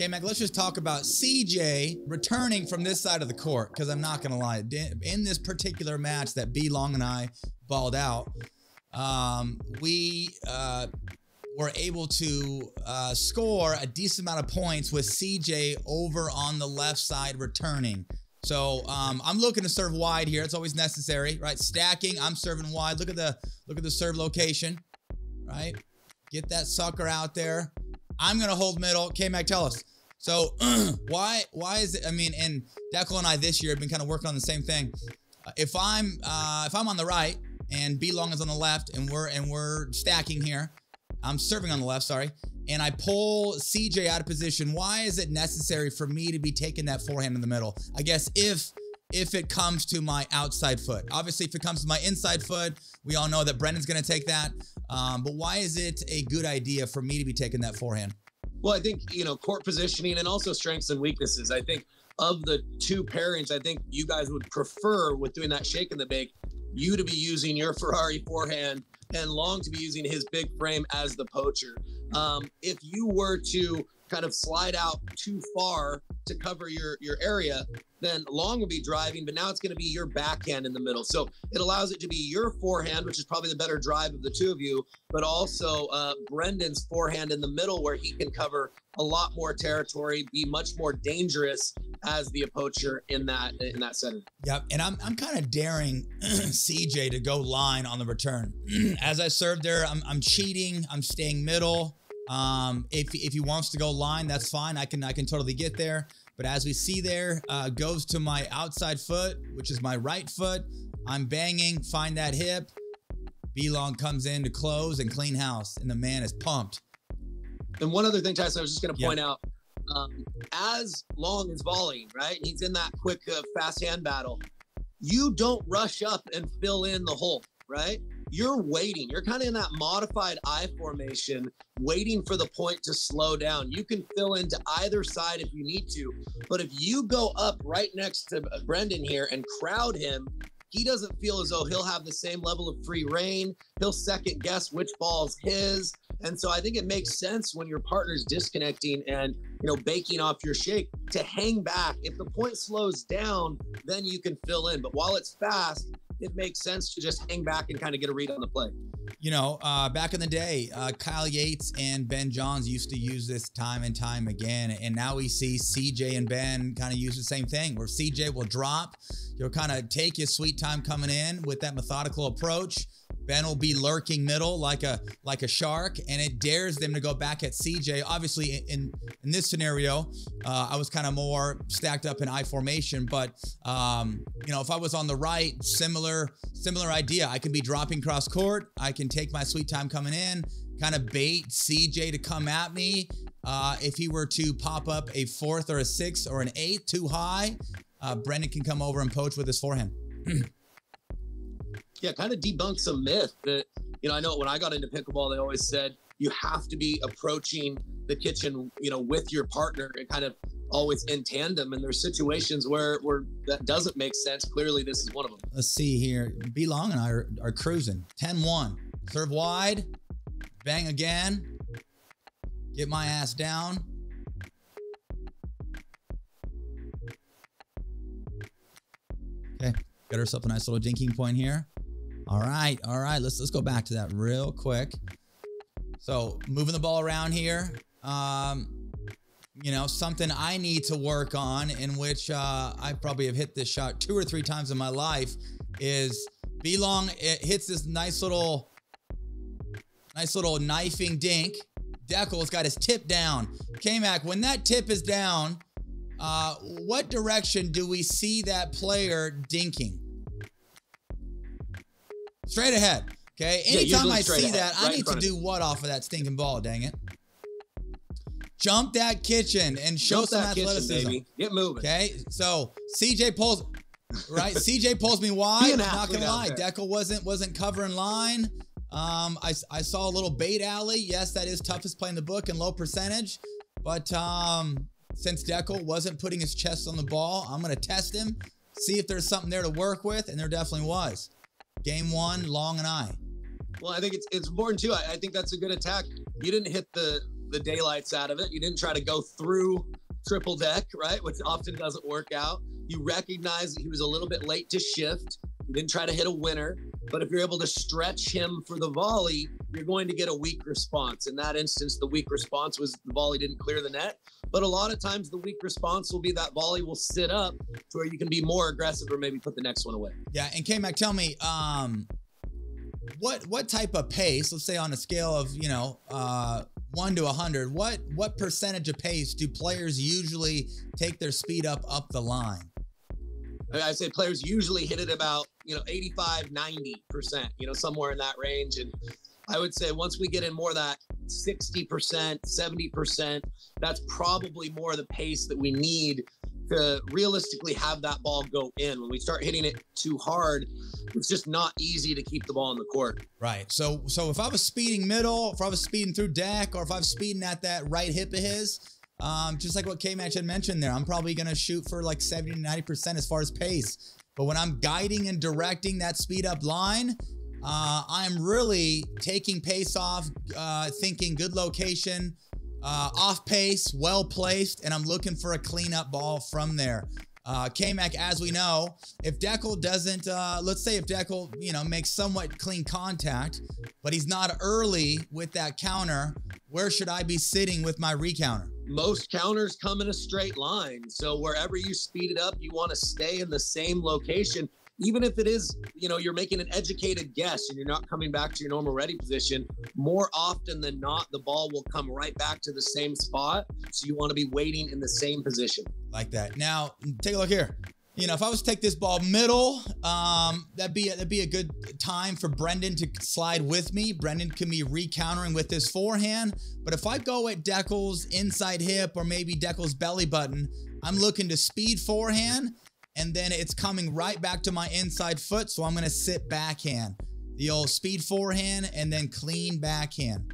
Okay, Mac, let's just talk about CJ returning from this side of the court because I'm not going to lie. In this particular match that B Long and I balled out, um, we uh, were able to uh, score a decent amount of points with CJ over on the left side returning. So um, I'm looking to serve wide here. It's always necessary, right? Stacking. I'm serving wide. Look at the look at the serve location, right? Get that sucker out there. I'm gonna hold middle. K Mac, tell us. So why why is it? I mean, and Dekel and I this year have been kind of working on the same thing. If I'm uh, if I'm on the right and B Long is on the left, and we're and we're stacking here, I'm serving on the left. Sorry, and I pull CJ out of position. Why is it necessary for me to be taking that forehand in the middle? I guess if if it comes to my outside foot. Obviously, if it comes to my inside foot, we all know that Brendon's going to take that. Um, but why is it a good idea for me to be taking that forehand? Well, I think, you know, court positioning and also strengths and weaknesses. I think of the two pairings, I think you guys would prefer with doing that shake and the bake, you to be using your Ferrari forehand and Long to be using his big frame as the poacher. Um, if you were to kind of slide out too far to cover your your area, then Long will be driving, but now it's going to be your backhand in the middle. So it allows it to be your forehand, which is probably the better drive of the two of you, but also uh, Brendon's forehand in the middle, where he can cover a lot more territory, be much more dangerous as the poacher in that in that setting. Yep, and I'm I'm kind of daring CJ to go line on the return. as I serve there, I'm I'm cheating. I'm staying middle. Um, if if he wants to go line, that's fine. I can I can totally get there. But as we see there, uh, goes to my outside foot, which is my right foot. I'm banging, find that hip. B-Long comes in to close and clean house, and the man is pumped. And one other thing, Tyson, I was just going to point yep. out, um, as Long is volleying, right? He's in that quick, uh, fast hand battle. You don't rush up and fill in the hole, right? You're waiting. You're kind of in that modified I formation, waiting for the point to slow down. You can fill into either side if you need to. But if you go up right next to uh, Brendon here and crowd him, he doesn't feel as though he'll have the same level of free reign. He'll second guess which ball's his. And so I think it makes sense when your partner's disconnecting and, you know, baking off your shake to hang back. If the point slows down, then you can fill in. But while it's fast, it makes sense to just hang back and kind of get a read on the play. You know, uh, back in the day, uh, Kyle Yates and Ben Johns used to use this time and time again. And now we see CJ and Ben kind of use the same thing where CJ will drop. you'll kind of take your sweet time coming in with that methodical approach Ben will be lurking middle like a like a shark, and it dares them to go back at CJ. Obviously, in in this scenario, uh, I was kind of more stacked up in I formation, but um, you know, if I was on the right, similar similar idea. I can be dropping cross court. I can take my sweet time coming in, kind of bait CJ to come at me. Uh, if he were to pop up a fourth or a sixth or an eighth too high, uh, Brendon can come over and poach with his forehand. yeah, kind of debunk some myth that, you know, I know when I got into pickleball, they always said you have to be approaching the kitchen, you know, with your partner and kind of always in tandem. And there's situations where where that doesn't make sense. Clearly, this is one of them. Let's see here. B Long and I are, are cruising 10 1. Serve wide, bang again, get my ass down. Okay, got ourselves a nice little dinking point here. All right, all right. Let's let's go back to that real quick. So moving the ball around here. Um, you know, something I need to work on, in which uh, I probably have hit this shot two or three times in my life, is B long. It hits this nice little, nice little knifing dink. Dekel's got his tip down. K-Mac, when that tip is down, uh, what direction do we see that player dinking? Straight ahead. Okay. Anytime yeah, I see ahead, that, right I need to do what off of that stinking ball, dang it. Jump that kitchen and show Jump some athleticism. Kitchen, Get moving. Okay. So CJ pulls right. CJ pulls me wide. I'm not gonna lie. Dekel wasn't wasn't covering line. Um, I, I saw a little bait alley. Yes, that is toughest play in the book and low percentage. But um, since Dekel wasn't putting his chest on the ball, I'm gonna test him, see if there's something there to work with, and there definitely was. Game one, Long and I. Well, I think it's it's important too. I, I think that's a good attack. You didn't hit the the daylights out of it. You didn't try to go through triple deck, right? Which often doesn't work out. You recognize that he was a little bit late to shift. You didn't try to hit a winner. But if you're able to stretch him for the volley, you're going to get a weak response. In that instance, the weak response was the volley didn't clear the net. But a lot of times, the weak response will be that volley will sit up to where you can be more aggressive or maybe put the next one away. Yeah, and K Mac, tell me, um, what what type of pace? Let's say on a scale of you know uh, one to a hundred, what what percentage of pace do players usually take their speed up up the line? I say players usually hit it about, you know, 85, 90%, you know, somewhere in that range. And I would say once we get in more that 60%, 70%, that's probably more of the pace that we need to realistically have that ball go in. When we start hitting it too hard, it's just not easy to keep the ball in the court. Right. So so if I was speeding middle, if I was speeding through deck, or if I was speeding at that right hip of his, um, just like what K Mac had mentioned there, I'm probably going to shoot for like 70 to 90% as far as pace. But when I'm guiding and directing that speed up line, uh, I'm really taking pace off, uh, thinking good location, uh, off pace, well placed, and I'm looking for a cleanup ball from there. Uh, K-Mac, as we know, if Dekel doesn't, uh, let's say if Dekel, you know, makes somewhat clean contact, but he's not early with that counter, where should I be sitting with my recounter? Most counters come in a straight line. So wherever you speed it up, you want to stay in the same location. Even if it is, you know, you're making an educated guess and you're not coming back to your normal ready position, more often than not, the ball will come right back to the same spot. So you want to be waiting in the same position. Like that. Now, take a look here you know, if I was to take this ball middle, um, that'd be that'd be a good time for Brendon to slide with me. Brendon can be recountering with his forehand. But if I go at Dekel's inside hip or maybe Dekel's belly button, I'm looking to speed forehand, and then it's coming right back to my inside foot. So I'm to sit backhand, the old speed forehand, and then clean backhand.